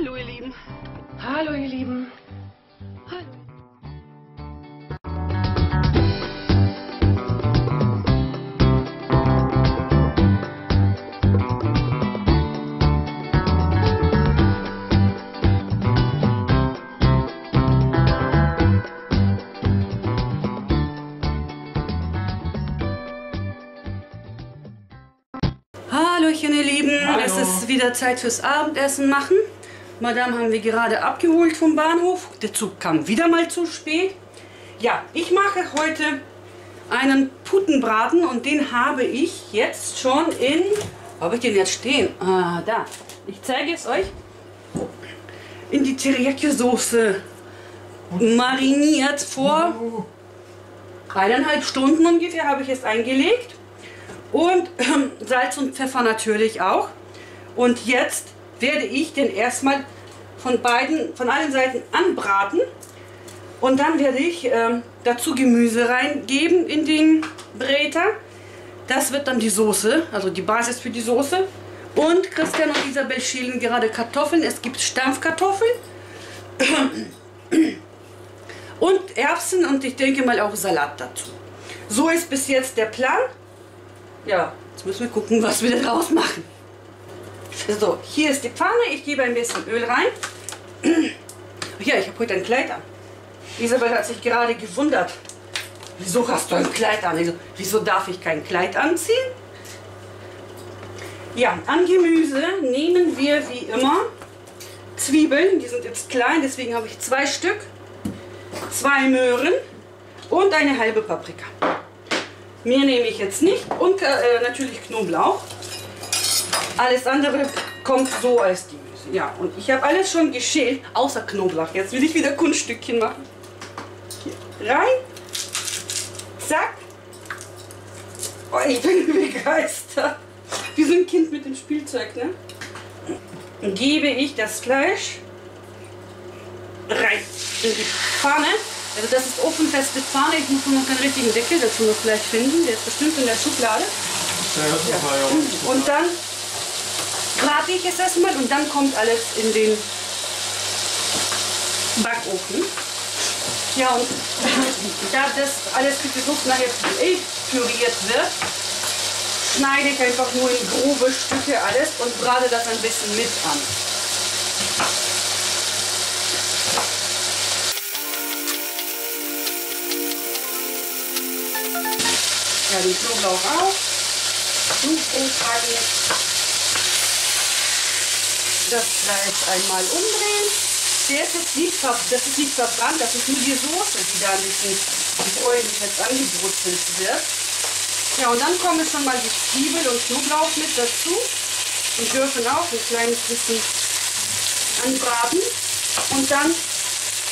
Hallo, ihr Lieben. Hallo, ihr Lieben. Hallo. Hallöchen, ihr Lieben. Hallo. Es ist wieder Zeit fürs Abendessen machen. Madame haben wir gerade abgeholt vom Bahnhof. Der Zug kam wieder mal zu spät. Ja, ich mache heute einen Puttenbraten und den habe ich jetzt schon in... Wo habe ich den jetzt stehen? Ah, da. Ich zeige es euch. In die Teriyaki-Soße mariniert vor eineinhalb Stunden ungefähr habe ich es eingelegt. Und ähm, Salz und Pfeffer natürlich auch. Und jetzt werde ich den erstmal von beiden, von allen Seiten anbraten. Und dann werde ich ähm, dazu Gemüse reingeben in den Bräter. Das wird dann die Soße, also die Basis für die Soße. Und Christian und Isabel schälen gerade Kartoffeln. Es gibt Stampfkartoffeln. Und Erbsen und ich denke mal auch Salat dazu. So ist bis jetzt der Plan. Ja, jetzt müssen wir gucken, was wir daraus machen. So, hier ist die Pfanne. Ich gebe ein bisschen Öl rein. Ja, ich habe heute ein Kleid an. Isabel hat sich gerade gewundert. Wieso hast du ein Kleid an? So, wieso darf ich kein Kleid anziehen? Ja, an Gemüse nehmen wir wie immer Zwiebeln. Die sind jetzt klein, deswegen habe ich zwei Stück. Zwei Möhren und eine halbe Paprika. Mehr nehme ich jetzt nicht und äh, natürlich Knoblauch. Alles andere kommt so als Gemüse. Ja, und ich habe alles schon geschält, außer Knoblauch. Jetzt will ich wieder Kunststückchen machen. Hier rein. Zack. Oh, ich bin begeistert. Wie so ein Kind mit dem Spielzeug, ne? Gebe ich das Fleisch rein in die Pfanne. Also das ist ofenfeste Pfanne. Ich muss noch den richtigen Deckel dazu noch gleich finden. Der ist bestimmt in der Schublade. Und dann brate ich es erstmal und dann kommt alles in den Backofen. Ja, und da das alles die Soße nachher püriert wird, schneide ich einfach nur in grobe Stücke alles und brate das ein bisschen mit an. Ja, den Knoblauch auch. Umfangen. Das Fleisch einmal umdrehen. Der ist jetzt nicht, das ist nicht verbrannt, das ist nur die Soße, die da ein bisschen bräunlich jetzt angebrutzelt wird. Ja, und dann kommen schon mal die Zwiebel und Knoblauch mit dazu und dürfen auch ein kleines bisschen anbraten. Und dann,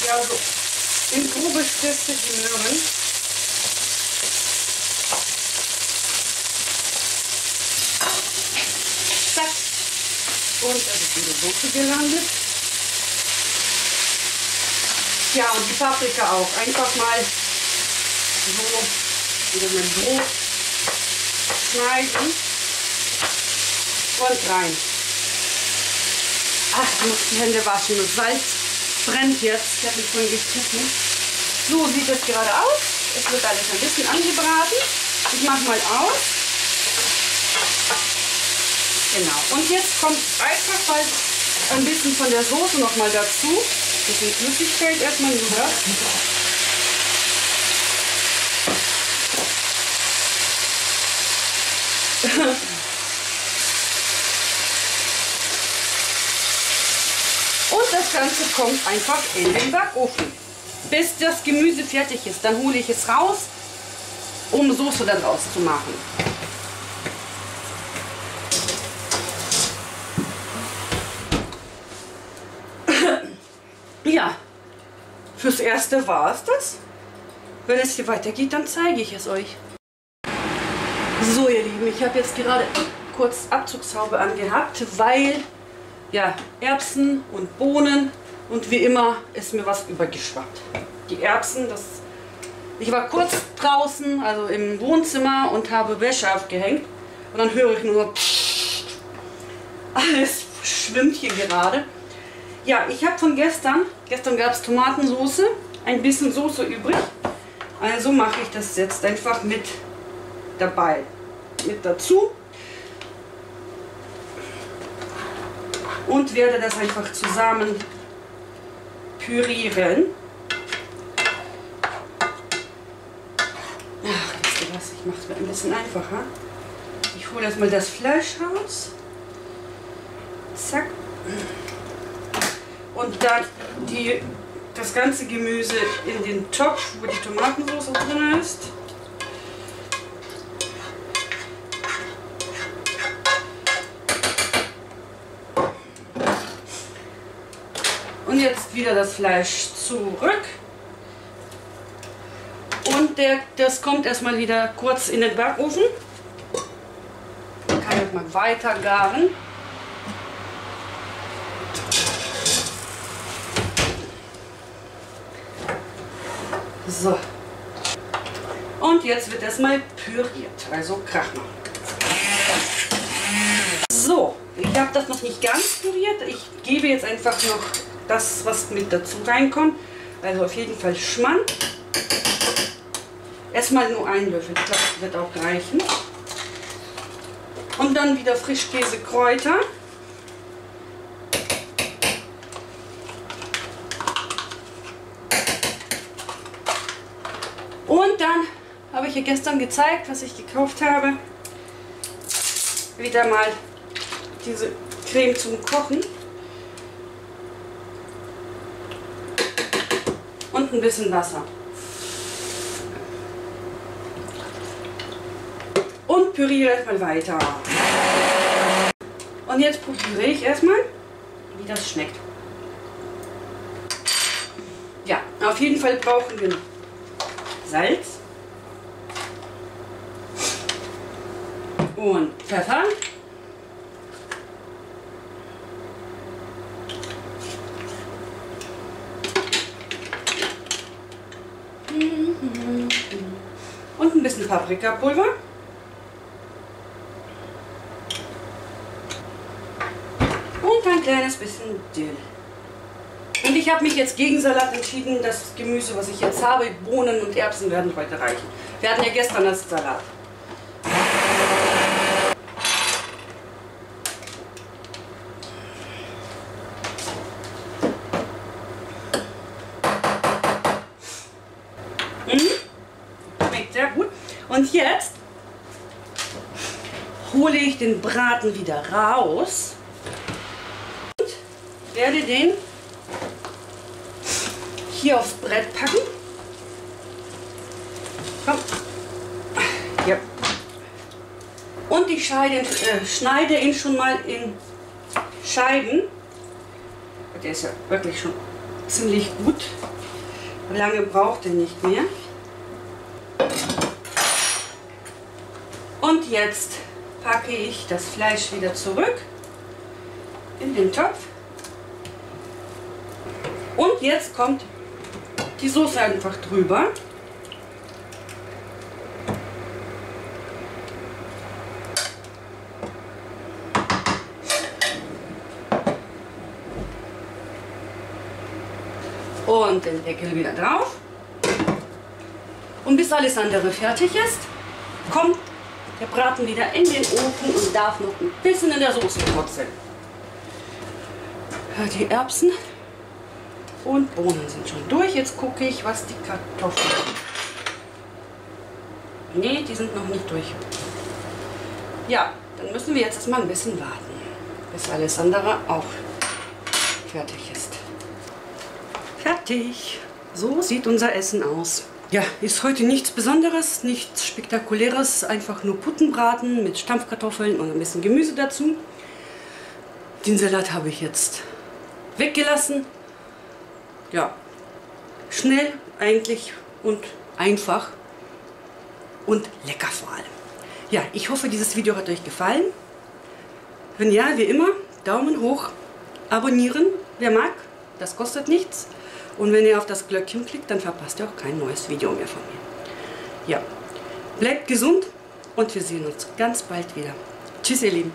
ja, so in grobe Stifte die Möhren. Und das ist in der Soße gelandet. Ja, und die Paprika auch. Einfach mal so über mein Brot schneiden und rein. Ach, ich muss die Hände waschen. Das Salz brennt jetzt. Ich habe mich vorhin gestrichen. So sieht es gerade aus. Es wird alles ein bisschen angebraten. Ich mache mal aus. Genau. Und jetzt kommt einfach mal ein bisschen von der Soße noch mal dazu. Ein bisschen Flüssigkeit erstmal rüber. Und das Ganze kommt einfach in den Backofen. Bis das Gemüse fertig ist. Dann hole ich es raus, um Soße daraus zu machen. Ja, fürs Erste war es das. Wenn es hier weitergeht, dann zeige ich es euch. So, ihr Lieben, ich habe jetzt gerade kurz Abzugshaube angehabt, weil ja, Erbsen und Bohnen und wie immer ist mir was übergeschwappt. Die Erbsen, das ich war kurz draußen, also im Wohnzimmer und habe Wäsche aufgehängt und dann höre ich nur alles schwimmt hier gerade. Ja, ich habe von gestern, gestern gab es Tomatensauce, ein bisschen Soße übrig. Also mache ich das jetzt einfach mit dabei, mit dazu. Und werde das einfach zusammen pürieren. Ach, wisst ihr was, ich mache es mir ein bisschen einfacher. Ich hole erstmal das Fleisch raus. Zack. Und dann die, das ganze Gemüse in den Topf, wo die Tomatensauce drin ist. Und jetzt wieder das Fleisch zurück. Und der, das kommt erstmal wieder kurz in den Backofen. Kann ich mal weiter garen. So. Und jetzt wird erstmal püriert, also Krach machen. So, ich habe das noch nicht ganz püriert. Ich gebe jetzt einfach noch das, was mit dazu reinkommt. Also auf jeden Fall Schmand. Erstmal nur ein Löffel, das wird auch reichen. Und dann wieder Frischkäse, Kräuter. Und dann habe ich hier gestern gezeigt, was ich gekauft habe. Wieder mal diese Creme zum Kochen. Und ein bisschen Wasser. Und püriere erstmal weiter. Und jetzt probiere ich erstmal, wie das schmeckt. Ja, auf jeden Fall brauchen wir Salz und Pfeffer. Und ein bisschen Paprikapulver. Und ein kleines bisschen Dill. Und ich habe mich jetzt gegen Salat entschieden. Das Gemüse, was ich jetzt habe, Bohnen und Erbsen werden heute reichen. Wir hatten ja gestern das Salat. Mhm. Schmeckt sehr gut. Und jetzt hole ich den Braten wieder raus und werde den hier aufs Brett packen. Komm. Ja. Und ich scheide, äh, schneide ihn schon mal in Scheiben. Der ist ja wirklich schon ziemlich gut. Lange braucht er nicht mehr. Und jetzt packe ich das Fleisch wieder zurück in den Topf. Und jetzt kommt die Soße einfach drüber. Und den Deckel wieder drauf. Und bis alles andere fertig ist, kommt der Braten wieder in den Ofen und darf noch ein bisschen in der Soße brutzeln. Die Erbsen und Bohnen sind schon durch. Jetzt gucke ich, was die Kartoffeln. Ne, die sind noch nicht durch. Ja, dann müssen wir jetzt erstmal ein bisschen warten, bis alles andere auch fertig ist. Fertig. So sieht unser Essen aus. Ja, ist heute nichts Besonderes, nichts Spektakuläres, einfach nur Puttenbraten mit Stampfkartoffeln und ein bisschen Gemüse dazu. Den Salat habe ich jetzt weggelassen. Ja, schnell eigentlich und einfach und lecker vor allem. Ja, ich hoffe, dieses Video hat euch gefallen. Wenn ja, wie immer, Daumen hoch, abonnieren, wer mag, das kostet nichts. Und wenn ihr auf das Glöckchen klickt, dann verpasst ihr auch kein neues Video mehr von mir. Ja, bleibt gesund und wir sehen uns ganz bald wieder. Tschüss, ihr Lieben.